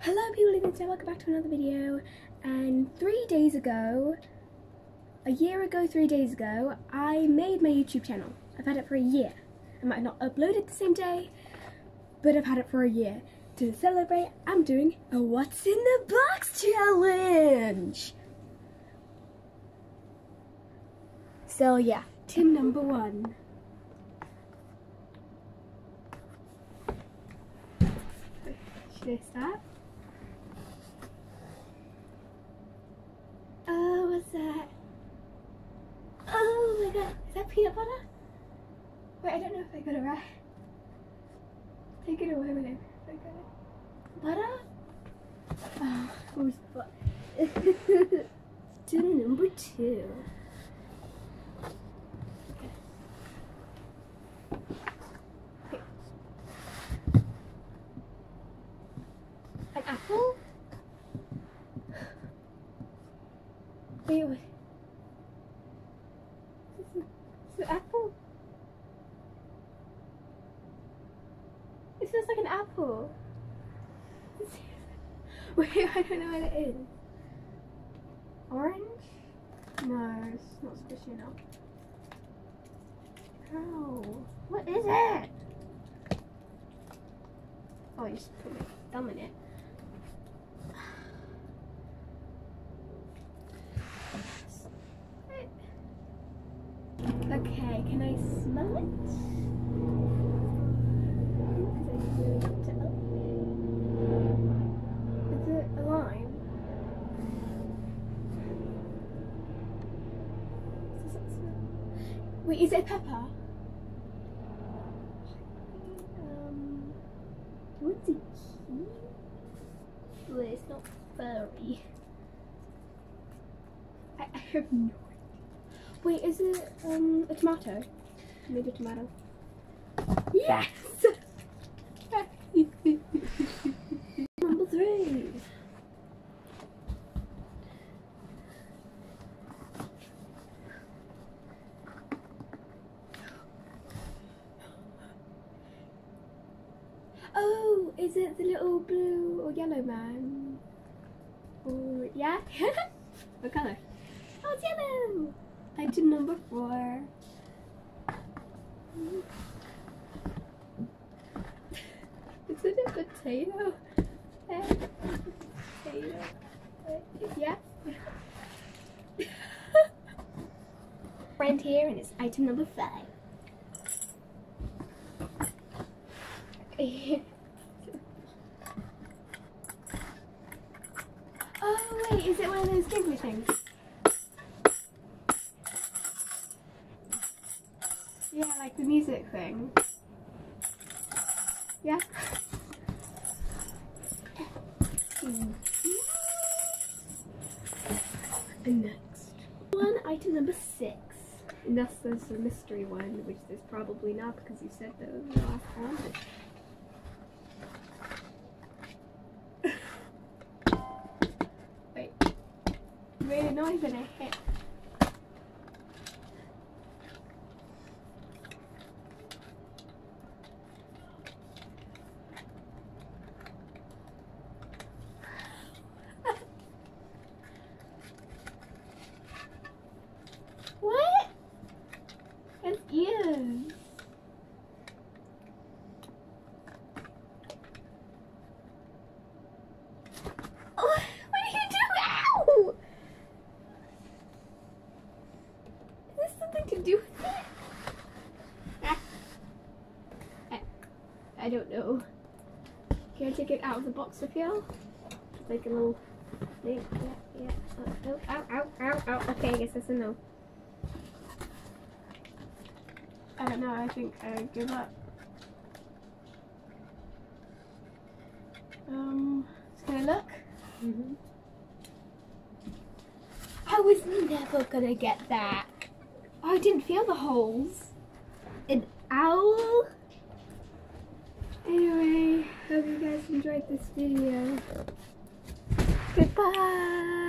Hello people of Insta, welcome back to another video. And three days ago, a year ago, three days ago, I made my YouTube channel. I've had it for a year. I might not upload it the same day, but I've had it for a year. To celebrate, I'm doing a What's in the Box challenge. So yeah, tin number one. Should I start? Oh, what's that? Oh my god, is peanut butter? Wait, I don't know if I got it right. Take it away it. I got it. Butter? Oh, who's butter? to number two. An apple? Wait, wait. Is this an apple? It feels like an apple. Wait, I don't know what it is. Orange? No, it's not squishy enough. Ow. What is it? Oh, I just put my thumb in it. Okay, can I smell it? 'Cause I really want to open it. Is it a lime? Does it smell- Wait, is it pepper? Um, what's it? Wait, it's not furry. I, I have no idea. Wait, is it um a tomato? Maybe a tomato. Yes! Number three. Oh, is it the little blue or yellow man? Or yeah? what colour? Oh, it's yellow. Item number four. Is it a potato? Potato. Yeah. Friend here, and it's item number five. oh wait, is it one of those giggly things? Yeah, like the music thing. Yeah. And next, one item number six. Unless there's a mystery one, which there's probably not because you said that the last one. Wait. You made a noise and I hit. What? It's ears. Oh, what are you doing? Ow! Is this something to do with it? Ah. I, I don't know. Can I take it out of the box with you? Like a little thing. Yeah, yeah. Oh, oh, ow, ow, ow, ow. Okay, I guess that's a no. I don't know, I think I give up. Um, can I look? Mm-hmm. I was never gonna get that. Oh, I didn't feel the holes. An owl? Anyway, hope you guys enjoyed this video. Goodbye!